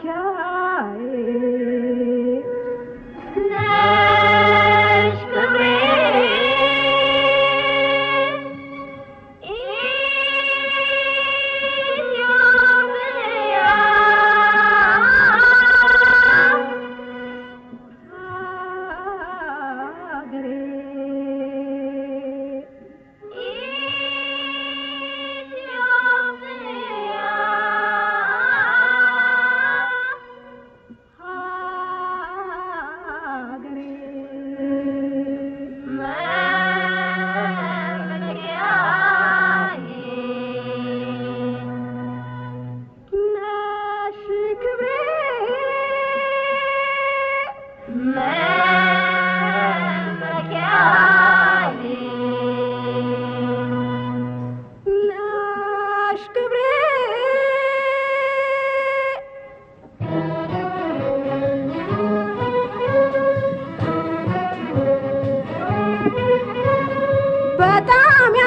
क्या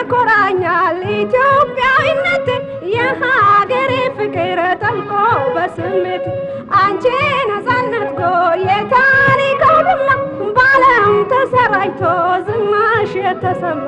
ያኮራኛል ኢትዮጵያዊነት የሀገሬ ፍቅር ጠልቆ በስሜት አንቺ ነፃነት ጎ የታሪክ አውድማ ባለም ተሰራጭቶ ዝናሽ የተሰማ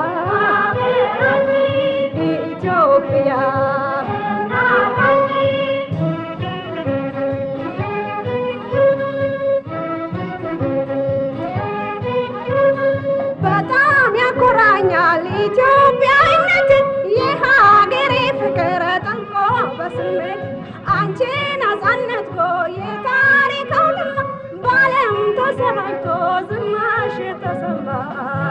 ah, ah.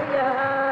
प्रियः